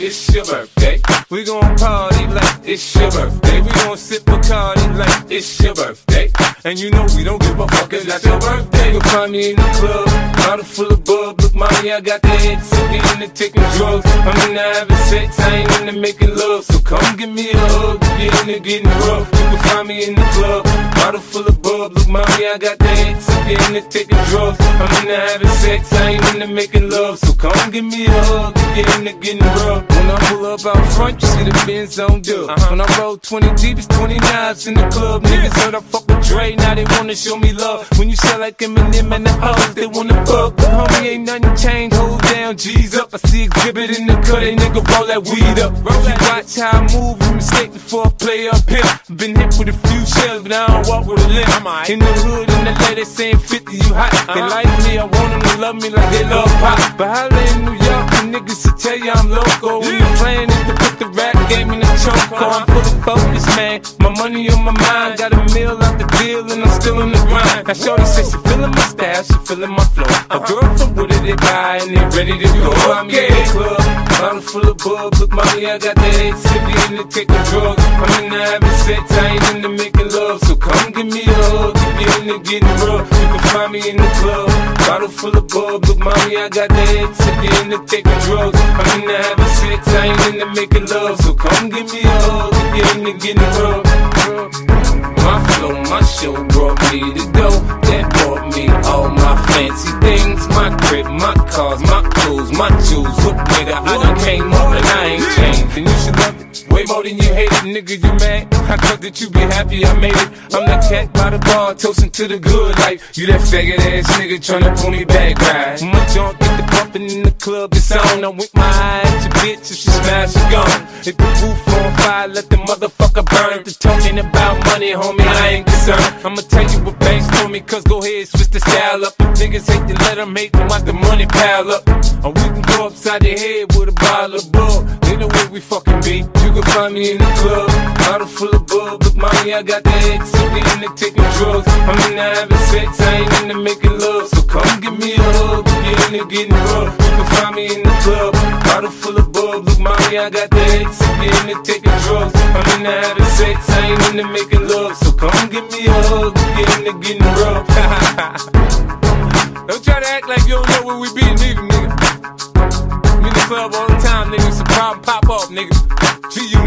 It's your birthday. We gon' party like it's your birthday. We gon' sip Bacardi like it's your birthday. And you know we don't give a fuck, it's not your birthday. You'll find me in the club, bottle full of bub. Look, mommy, I got the head sippy into taking drugs. I'm into having sex, I ain't into making love. So come give me a hug, get into getting rough. You can find me in the club, bottle full of bub. Look, mommy, I got the head sippy into taking drugs. I'm into having sex, I ain't into making love. So come give me a hug, get into getting rough. When I pull up out front, you see the Benz on dub. Uh-huh. When I roll 20 deep, it's 20 knives in the club. Niggas heard I fuck with Dre, now they wanna show me love. When you sell like Eminem and the hoes, they wanna fuck. But homie, uh-huh. ain't nothing changed, hold down, G's up. I see Xzibit in the cut, they nigga roll that weed up. Roll that watch how I move, you mistake before I play up here. Been hit with a few shells, but I don't walk with a limp. In the hood, in the lady saying 50, you hot. They uh-huh. like me, I want them to love me like they love pop. But holla in New York, the niggas to tell you I'm loco. When the plan is to put the rap game in the choke. I'm full of focus, man. My money on my mind, got a meal out the deal, and I'm still in the grind. Now, Shorty says she feeling my style, she feeling my flow. A girl from Wooded, they buy, and they ready to go. Oh, I'm in the club, bottle full of bub. Look, mommy, I got the head sippy into taking drugs. I'm into having sex, I ain't into making love. So come give me a hug, if you're into getting rough. You can find me in the club, bottle full of bub. Look, mommy, I got the head sippy into taking drugs. I'm into having sex, I ain't into making love. So come give me a hug, if you're into getting rough. My flow, my show brought me to go. That brought me all my fancy things. My crib, my cars, my clothes, my jewels. Look, nigga, I done came up and I than you hate it, nigga, you mad. I thought that you be happy I made it. I'm that cat by the bar, toasting to the good life. You that faggot ass nigga tryna pull me back, right? My junk get the bumping in the club, it's on. I wink my eye at your bitch, if she smash, she gone. If the roof on fire, let the motherfucker burn. The talking about money, homie, I ain't concerned. I'ma tell you what Banks told me, cause go ahead, switch the style up. Niggas hate to let them hate them, watch the money pile up. Or we can go upside the head with a bottle of bug. They know where we fucking be. You can find me in the club, bottle full of bug. Look, mommy, I got the head sippy into taking drugs. I'm into having sex, I ain't into making love. So come give me a hug, if you're into getting rough. You can find me in the club, bottle full of bug. Look, mommy, I got the head sippy into taking drugs. I'm into having sex, I ain't into making love. So come give me a hug, if you're into getting rough. Try to act like you don't know where we be, nigga, nigga. I'm in the club all the time, nigga. It's a problem, pop off, nigga. G.